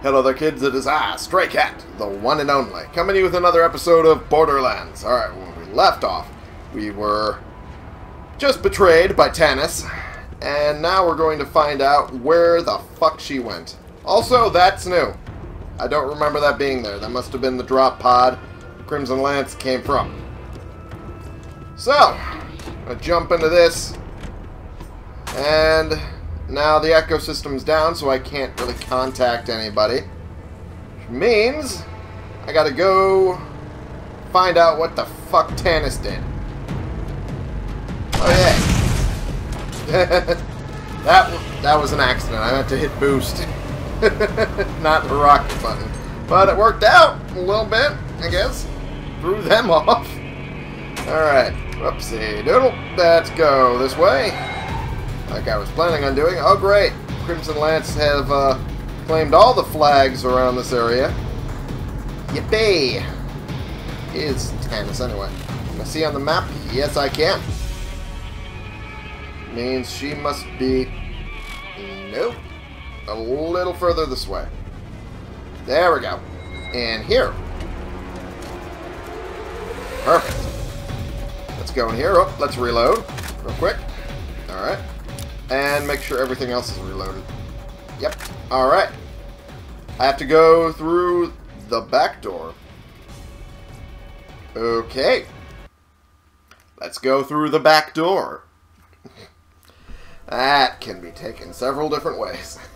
Hello there, kids. It is I, Stray Cat, the one and only, coming to you with another episode of Borderlands. Alright, when we left off, we were just betrayed by Tannis, and now we're going to find out where the fuck she went. Also, that's new. I don't remember that being there. That must have been the drop pod Crimson Lance came from. So, to jump into this, and now the ecosystem's down, so I can't really contact anybody. Which means I gotta go find out what the fuck Tannis did. Oh yeah. that that was an accident. I meant to hit boost, not the rocket button. But it worked out a little bit, I guess. Threw them off. Alright. Whoopsie doodle. Let's go this way like I was planning on doing. Oh, great. Crimson Lance have uh, claimed all the flags around this area. Yippee! Is Tannis anyway. Can I see on the map? Yes, I can. Means she must be... Nope. A little further this way. There we go. And here. Perfect. Let's go in here. Oh, let's reload real quick. Alright. And make sure everything else is reloaded. Yep. Alright. I have to go through the back door. Okay. Let's go through the back door. that can be taken several different ways.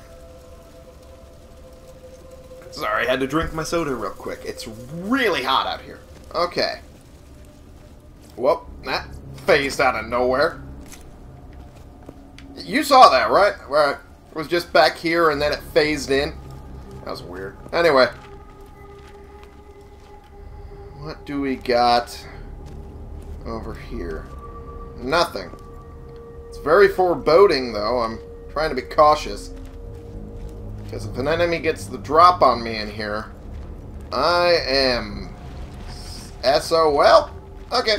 Sorry, I had to drink my soda real quick. It's really hot out here. Okay. Well, that phased out of nowhere. You saw that, right? Where it was just back here and then it phased in. That was weird. Anyway. What do we got over here? Nothing. It's very foreboding, though. I'm trying to be cautious. Because if an enemy gets the drop on me in here, I am... SOL? Okay.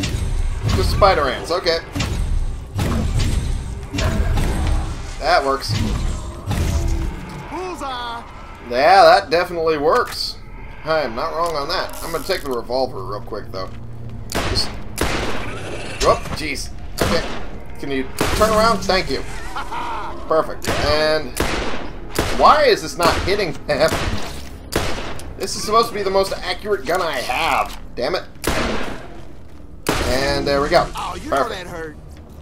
Just spider ants. Okay. That works. Bullseye. Yeah, that definitely works. I am not wrong on that. I'm going to take the revolver real quick, though. Just... Oh, jeez. Okay. Can you turn around? Thank you. Perfect. And... Why is this not hitting them? This is supposed to be the most accurate gun I have. Damn it. And there we go. Oh, you Perfect. know that hurt.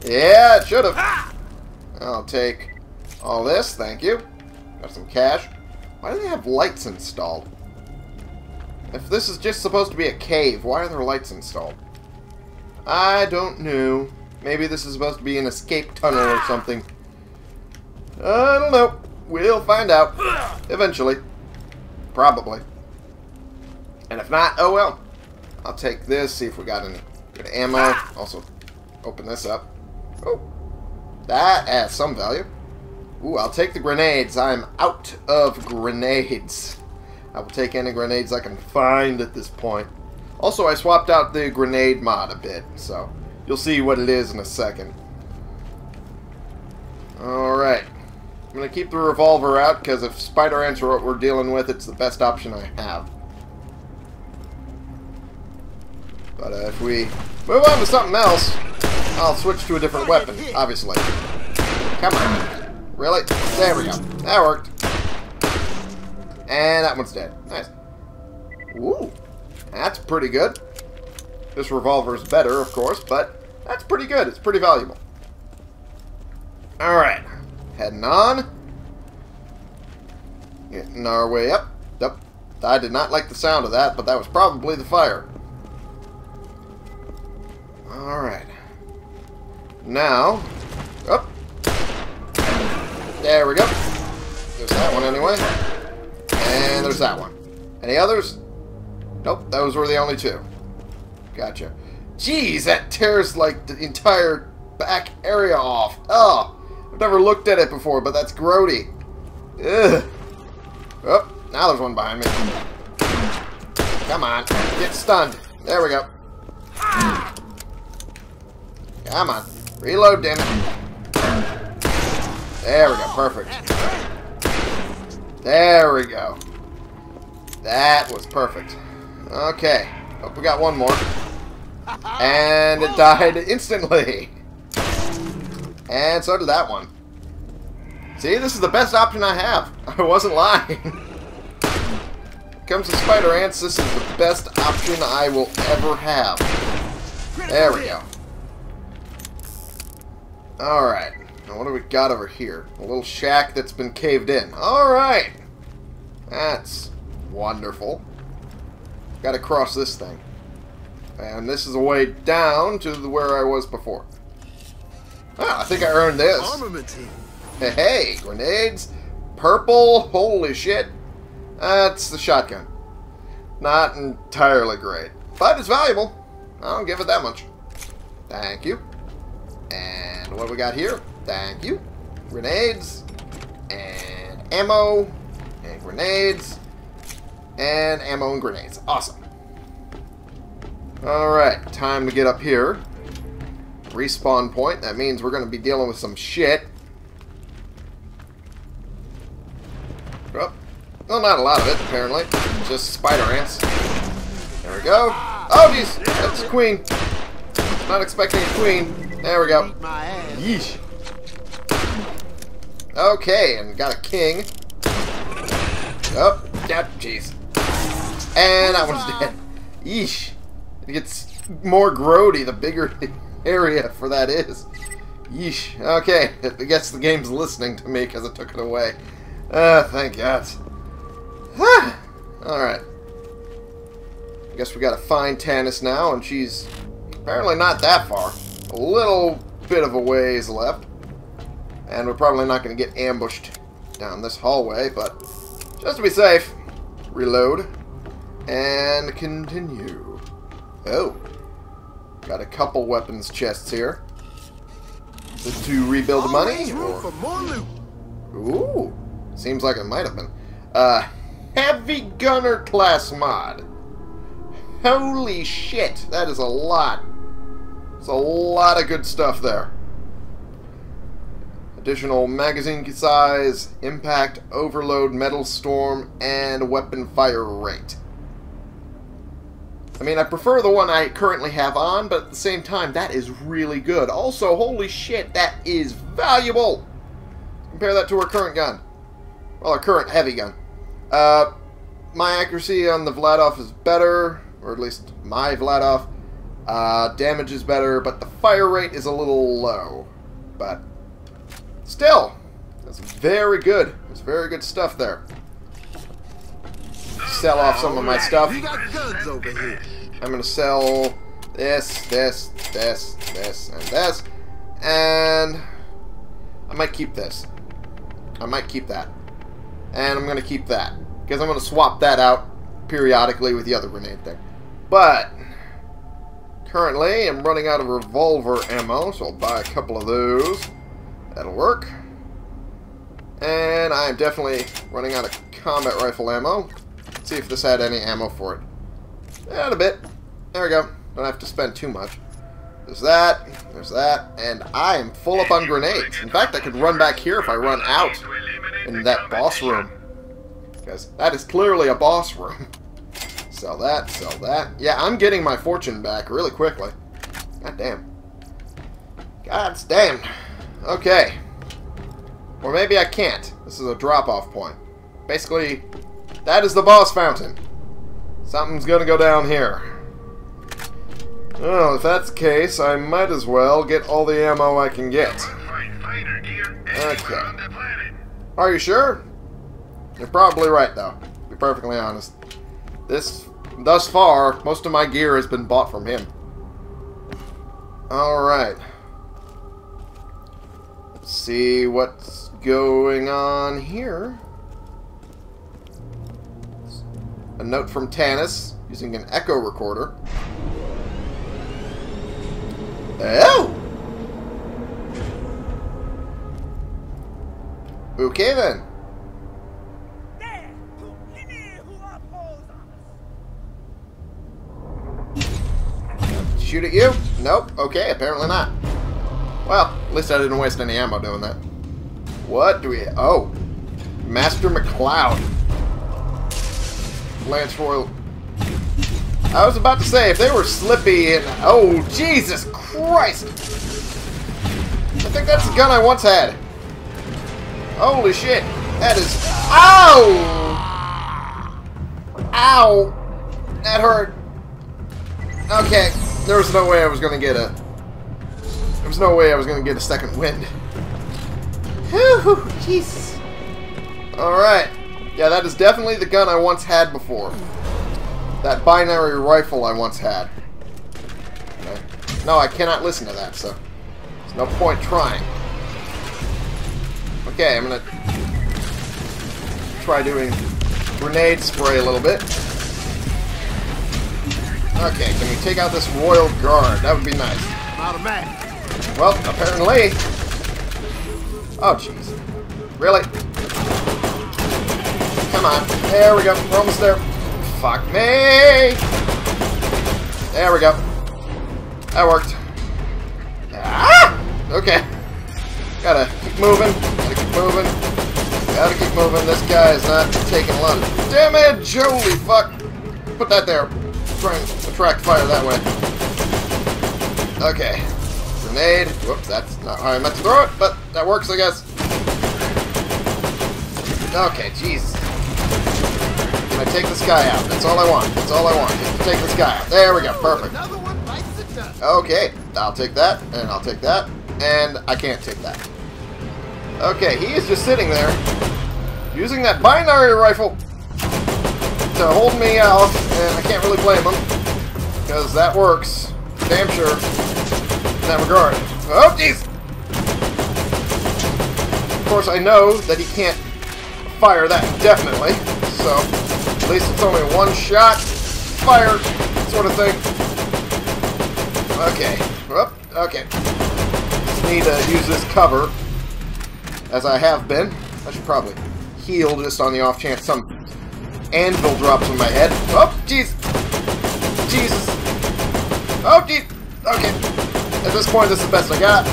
Yeah, it should have. I'll take all this, thank you. Got some cash. Why do they have lights installed? If this is just supposed to be a cave, why are there lights installed? I don't know. Maybe this is supposed to be an escape tunnel or something. I don't know. We'll find out. Eventually. Probably. And if not, oh well. I'll take this, see if we got any good ammo. Also, open this up. Oh. That adds some value. Ooh, I'll take the grenades. I'm out of grenades. I will take any grenades I can find at this point. Also, I swapped out the grenade mod a bit, so you'll see what it is in a second. Alright. I'm going to keep the revolver out, because if spider ants are what we're dealing with, it's the best option I have. But uh, if we move on to something else, I'll switch to a different weapon, obviously. Come on. Really? There we go. That worked. And that one's dead. Nice. Ooh. That's pretty good. This revolver's better, of course, but that's pretty good. It's pretty valuable. Alright. Heading on. Getting our way up. Yep. I did not like the sound of that, but that was probably the fire. Alright. Now, up. There we go. There's that one anyway. And there's that one. Any others? Nope, those were the only two. Gotcha. Jeez, that tears like the entire back area off. Oh, I've never looked at it before, but that's grody. Ugh. Oh, now there's one behind me. Come on, get stunned. There we go. Come on. Reload, damn it. There we go, perfect. There we go. That was perfect. Okay. Hope we got one more. And it died instantly. And so did that one. See, this is the best option I have. I wasn't lying. comes to spider ants, this is the best option I will ever have. There we go. Alright. Now what do we got over here? A little shack that's been caved in. Alright. That's wonderful. Gotta cross this thing. And this is a way down to where I was before. Ah, I think I earned this. Hey, hey, grenades. Purple. Holy shit. That's the shotgun. Not entirely great. But it's valuable. I'll give it that much. Thank you. And what do we got here? Thank you. Grenades. And ammo. And grenades. And ammo and grenades. Awesome. Alright, time to get up here. Respawn point. That means we're going to be dealing with some shit. Oh. Well, not a lot of it, apparently. Just spider ants. There we go. Oh, jeez. That's a queen. Not expecting a queen. There we go. Yeesh. Okay, and got a king. Oh, yeah, jeez. And that one's dead. Yeesh. It gets more grody the bigger the area for that is. Yeesh. Okay, I guess the game's listening to me because I took it away. Uh, thank God. Alright. I guess we gotta find Tannis now, and she's apparently not that far. A little bit of a ways left. And we're probably not going to get ambushed down this hallway, but just to be safe, reload and continue. Oh, got a couple weapons chests here. Is it to rebuild the money? Or... Ooh, seems like it might have been. Uh, heavy gunner class mod. Holy shit, that is a lot. It's a lot of good stuff there. Additional magazine size, impact, overload, metal storm, and weapon fire rate. I mean, I prefer the one I currently have on, but at the same time, that is really good. Also, holy shit, that is valuable! Compare that to our current gun. Well, our current heavy gun. Uh, my accuracy on the Vladof is better, or at least my Vladof. Uh, damage is better, but the fire rate is a little low. But Still, that's very good. There's very good stuff there. Sell off some of my stuff. I'm gonna sell this, this, this, this, and this. And I might keep this. I might keep that. And I'm gonna keep that. Because I'm gonna swap that out periodically with the other grenade thing. But currently I'm running out of revolver ammo, so I'll buy a couple of those. That'll work. And I'm definitely running out of combat rifle ammo. Let's see if this had any ammo for it. Add a bit. There we go. Don't have to spend too much. There's that, there's that, and I am full up on grenades. In fact, I could run back here if I run out in that boss room. Because that is clearly a boss room. sell that, sell that. Yeah, I'm getting my fortune back really quickly. God damn. God's damn. Okay. Or maybe I can't. This is a drop-off point. Basically, that is the boss fountain. Something's gonna go down here. Well, if that's the case, I might as well get all the ammo I can get. Okay. Are you sure? You're probably right, though. To be perfectly honest. This, thus far, most of my gear has been bought from him. Alright see what's going on here. A note from Tannis using an echo recorder. Oh! Okay then. Shoot at you? Nope. Okay, apparently not. Well, at least I didn't waste any ammo doing that. What do we... Oh. Master McCloud. Lance Royal. I was about to say, if they were slippy and... Oh, Jesus Christ! I think that's the gun I once had. Holy shit. That is... Ow! Ow! That hurt. Okay. There was no way I was going to get a... Was no way I was going to get a second wind. Whew, Jesus. Alright. Yeah, that is definitely the gun I once had before. That binary rifle I once had. Okay. No, I cannot listen to that, so... There's no point trying. Okay, I'm gonna... Try doing grenade spray a little bit. Okay, can we take out this Royal Guard? That would be nice. Out of match. Well, apparently... Oh, jeez. Really? Come on. There we go. We're almost there. Fuck me! There we go. That worked. Ah! Okay. Gotta keep moving. Gotta keep moving. Gotta keep moving. This guy is not taking a lot of damage. Holy fuck. Put that there. Try and attract fire that way. Okay. Grenade. Whoops, that's not how I meant to throw it, but that works, I guess. Okay, jeez. Can I take this guy out? That's all I want. That's all I want. Just to take this guy out. There we go. Perfect. Another one bites the dust. Okay, I'll take that, and I'll take that, and I can't take that. Okay, he is just sitting there, using that binary rifle to hold me out, and I can't really blame him, because that works, damn sure, that regard. Oh, jeez! Of course, I know that he can't fire that indefinitely, so at least it's only one-shot fire sort of thing. Okay. Whoop. Okay. Just need to use this cover, as I have been. I should probably heal just on the off chance some anvil drops on my head. Oh, jeez. Jesus. Oh, jeez. Okay. At this point, this is the best I got.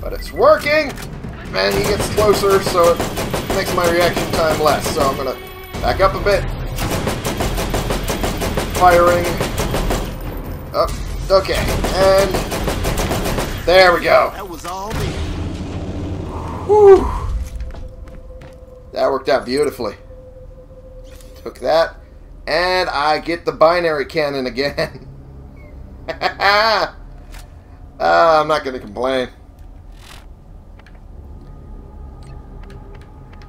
But it's working. And he gets closer, so it makes my reaction time less. So I'm going to back up a bit. Firing. Up. Okay, and there we go. That was all me. Whew. That worked out beautifully. Took that, and I get the binary cannon again. uh, I'm not going to complain.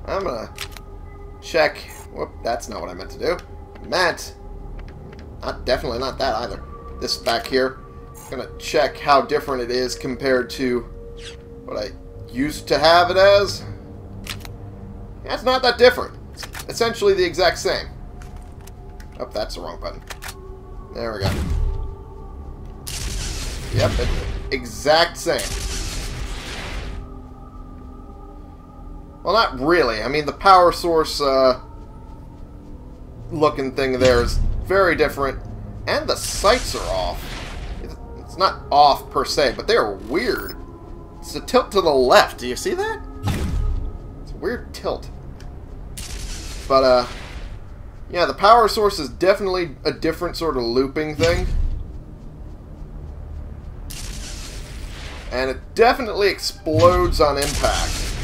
I'm going to check. Whoop, that's not what I meant to do. Meant. Not, definitely not that either this back here. I'm gonna check how different it is compared to what I used to have it as. Yeah, it's not that different. It's essentially the exact same. Oh, that's the wrong button. There we go. Yep, exact same. Well, not really. I mean, the power source uh, looking thing there is very different and the sights are off. It's not off per se, but they are weird. It's a tilt to the left. Do you see that? It's a weird tilt. But, uh, yeah, the power source is definitely a different sort of looping thing. And it definitely explodes on impact.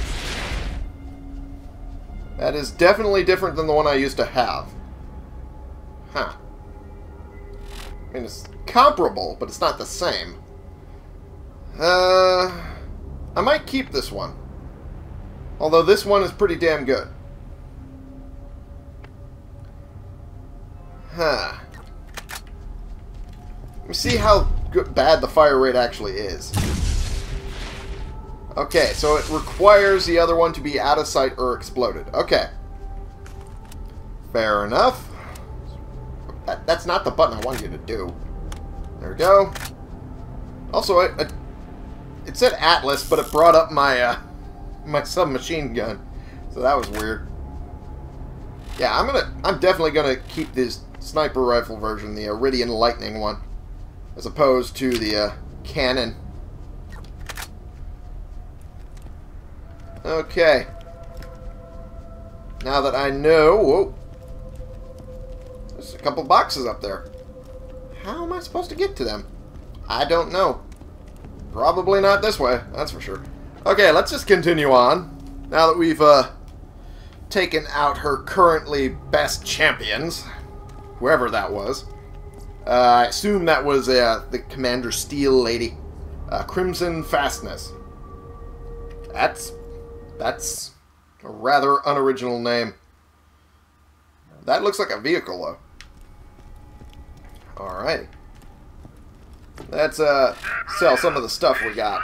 That is definitely different than the one I used to have. Huh. I mean, it's comparable, but it's not the same. Uh, I might keep this one. Although this one is pretty damn good. Huh. Let me see how good, bad the fire rate actually is. Okay, so it requires the other one to be out of sight or exploded. Okay. Fair enough. That, that's not the button I wanted you to do. There we go. Also, it, it, it said Atlas, but it brought up my uh, my submachine gun, so that was weird. Yeah, I'm gonna, I'm definitely gonna keep this sniper rifle version, the Eridian Lightning one, as opposed to the uh, cannon. Okay. Now that I know, whoa, There's a couple boxes up there. How am I supposed to get to them? I don't know. Probably not this way, that's for sure. Okay, let's just continue on. Now that we've uh, taken out her currently best champions, whoever that was. Uh, I assume that was uh, the Commander Steele lady. Uh, Crimson Fastness. That's that's a rather unoriginal name. That looks like a vehicle, though. Alright. Let's uh, sell some of the stuff we got.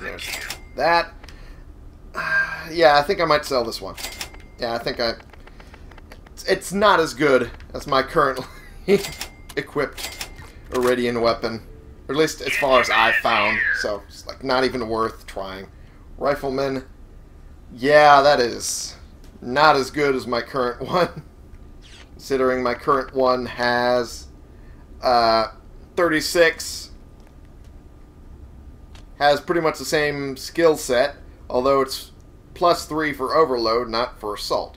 There's that. yeah, I think I might sell this one. Yeah, I think I... It's not as good as my currently equipped Eridian weapon. Or at least as far as I found. So, it's like not even worth trying. Rifleman. Yeah, that is not as good as my current one. Considering my current one has uh, 36. Has pretty much the same skill set. Although it's plus 3 for overload, not for assault.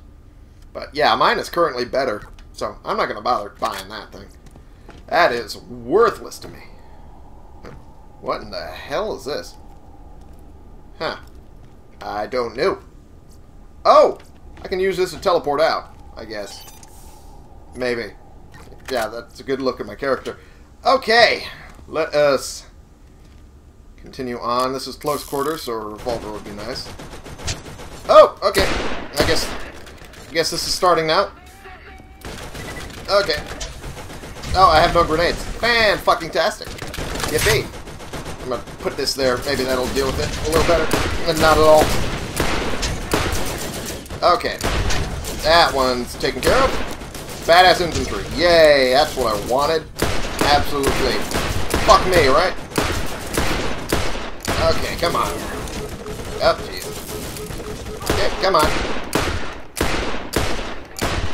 But yeah, mine is currently better. So I'm not going to bother buying that thing. That is worthless to me. What in the hell is this? Huh. I don't know. Oh! I can use this to teleport out, I guess. Maybe. Yeah, that's a good look at my character. Okay, let us continue on. This is close quarters, so a revolver would be nice. Oh, okay. I guess I guess this is starting now. Okay. Oh, I have no grenades. Fan fucking tastic. Yippee. I'm gonna put this there. Maybe that'll deal with it a little better. But not at all. Okay. That one's taken care of. Badass infantry. Yay, that's what I wanted. Absolutely. Fuck me, right? Okay, come on. Up to you. Okay, come on.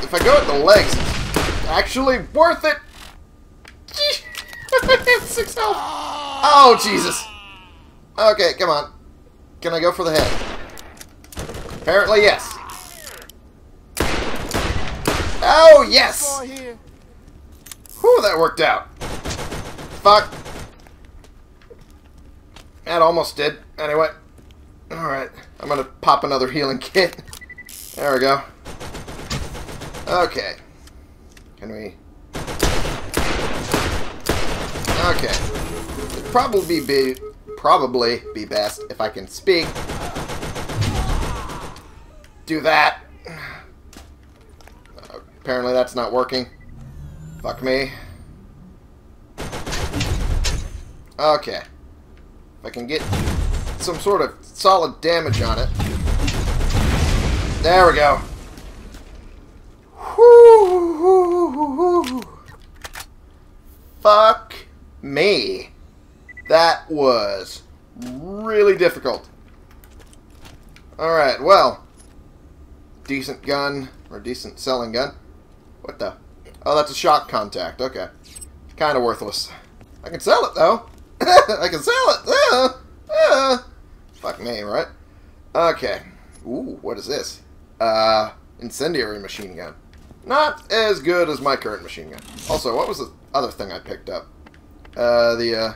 If I go at the legs, it's actually worth it. Six health. Oh, Jesus. Okay, come on. Can I go for the head? Apparently, yes. Oh, yes! Whew, that worked out. Fuck. That almost did. Anyway. Alright. I'm gonna pop another healing kit. There we go. Okay. Can we... Okay. It'd probably be probably be best if I can speak. Do that. Uh, apparently that's not working. Fuck me. Okay. If I can get some sort of solid damage on it. There we go. Fuck me. That was really difficult. Alright, well. Decent gun, or decent selling gun. What the? Oh, that's a shock contact. Okay. Kind of worthless. I can sell it, though. I can sell it. Uh, uh. Fuck me, right? Okay. Ooh, what is this? Uh, incendiary machine gun. Not as good as my current machine gun. Also, what was the other thing I picked up? Uh, the, uh,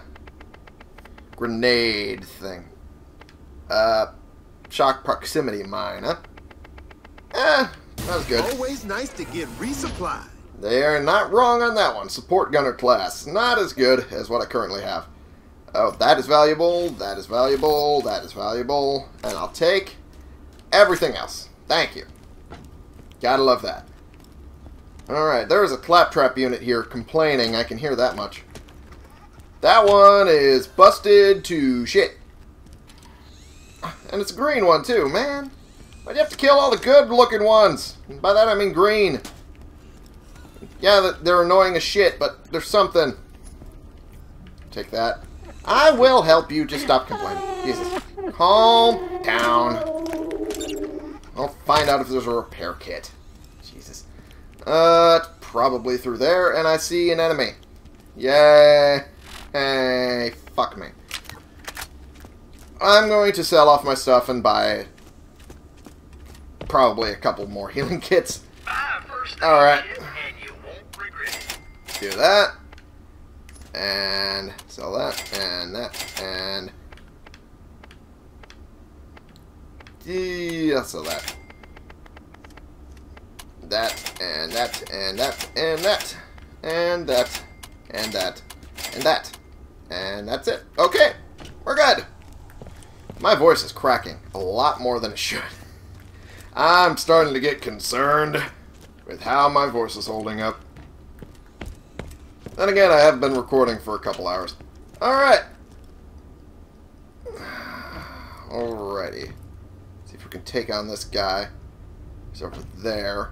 grenade thing. Uh, shock proximity mine, huh? Eh, that was good. Always nice to get resupplied. They are not wrong on that one. Support gunner class. Not as good as what I currently have. Oh, that is valuable, that is valuable, that is valuable. And I'll take everything else. Thank you. Gotta love that. Alright, there is a claptrap unit here complaining. I can hear that much. That one is busted to shit. And it's a green one, too, man. Why'd you have to kill all the good-looking ones? And by that, I mean green. Yeah, they're annoying as shit, but there's something. Take that. I will help you. Just stop complaining. Jesus. Calm down. I'll find out if there's a repair kit. Jesus. Uh, probably through there, and I see an enemy. Yay. Hey, fuck me. I'm going to sell off my stuff and buy probably a couple more healing kits. Alright. do that. And sell that, and that, and... Yeah, sell that. That, and that, and that, and that, and that, and that, and that. And that's it. Okay, we're good. My voice is cracking a lot more than it should. I'm starting to get concerned with how my voice is holding up. Then again, I have been recording for a couple hours. Alright. Alrighty. See if we can take on this guy. He's over there.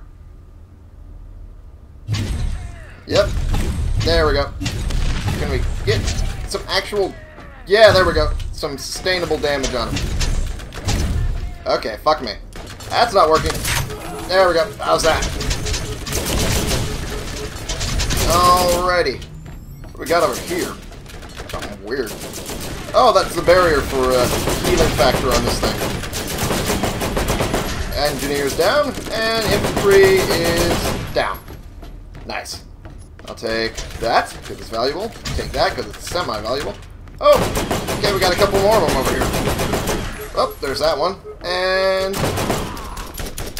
Yep. There we go. Can we get some actual... Yeah, there we go. Some sustainable damage on him. Okay, fuck me. That's not working. There we go. How's that? Alrighty. What we got over here? Something weird. Oh, that's the barrier for uh, healing factor on this thing. Engineers down, and infantry is down. Nice. I'll take that, because it's valuable. Take that, because it's semi-valuable. Oh! Okay, we got a couple more of them over here. Oh, there's that one. And...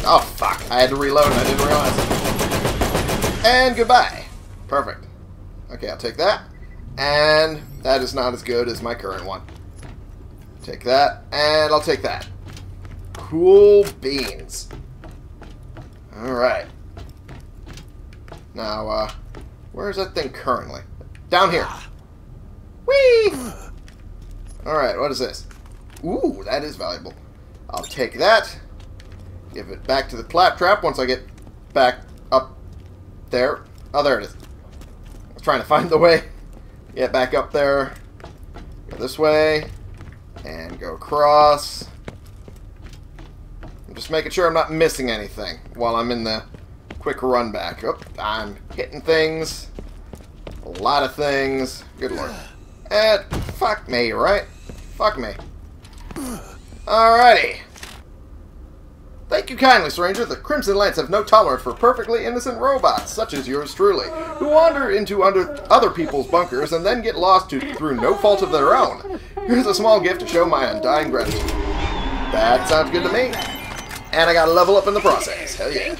Oh, fuck. I had to reload and I didn't realize. it. And goodbye. Perfect. Okay, I'll take that. And that is not as good as my current one. Take that, and I'll take that. Cool beans. Alright. Now, uh, where is that thing currently? Down here. Ah. Whee! Alright, what is this? Ooh, that is valuable. I'll take that. Give it back to the claptrap once I get back up there. Oh, there it is. I was trying to find the way. Get back up there. Go this way. And go across. I'm just making sure I'm not missing anything while I'm in the quick run back. Oh, I'm hitting things. A lot of things. Good lord. And fuck me, right? Fuck me. Alrighty. Thank you kindly, stranger. The Crimson Lance have no tolerance for perfectly innocent robots, such as yours truly, who wander into under other people's bunkers and then get lost to, through no fault of their own. Here's a small gift to show my undying gratitude. That sounds good to me. And I got to level up in the process. Hell yeah.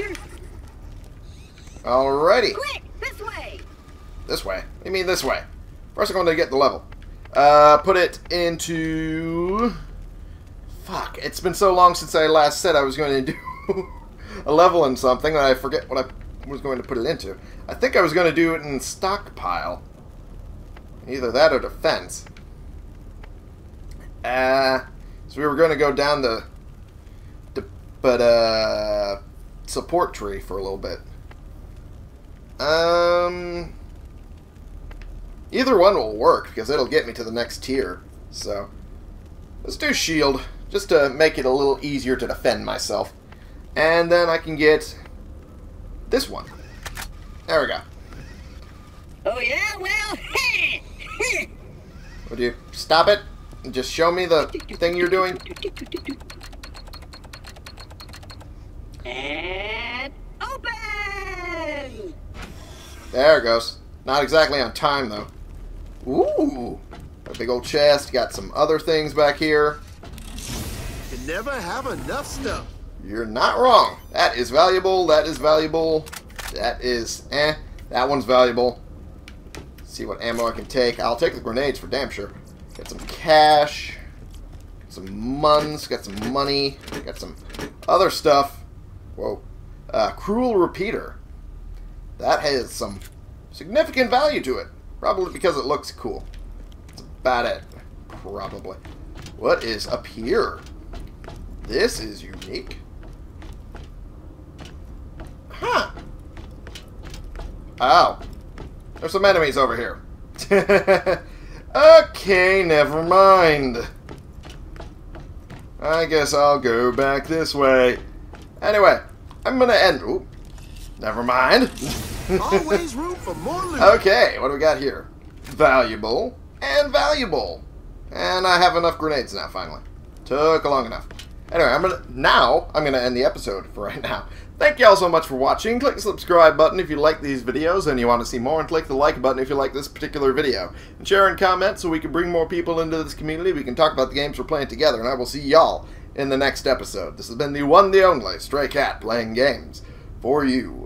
Alrighty. Quick, this way. This way. What do you mean this way? First I'm going to get the level. Uh, put it into... Fuck, it's been so long since I last said I was going to do a level in something that I forget what I was going to put it into. I think I was going to do it in stockpile. Either that or defense. Uh, so we were going to go down the, the but uh, support tree for a little bit. Um, either one will work because it'll get me to the next tier. So let's do shield just to make it a little easier to defend myself. And then I can get this one. There we go. Oh yeah, well, hey! Would you stop it and just show me the thing you're doing? And open. There it goes. Not exactly on time though. Ooh, a big old chest. Got some other things back here. Can never have enough stuff. You're not wrong. That is valuable. That is valuable. That is eh. That one's valuable. see what ammo I can take. I'll take the grenades for damn sure. Get some cash. Some muns. Got some money. Got some other stuff. Whoa. Uh, cruel repeater. That has some significant value to it. Probably because it looks cool. That's about it. Probably. What is up here? This is unique. Huh. Oh. There's some enemies over here. okay, never mind. I guess I'll go back this way. Anyway, I'm gonna end... Ooh, never mind. Always room for more loot. okay, what do we got here? Valuable and valuable. And I have enough grenades now, finally. Took a long enough. Anyway, I'm gonna now I'm gonna end the episode for right now. Thank you all so much for watching. Click the subscribe button if you like these videos and you want to see more, and click the like button if you like this particular video. And share and comment so we can bring more people into this community. We can talk about the games we're playing together, and I will see y'all in the next episode. This has been the one, the only Stray Cat playing games for you.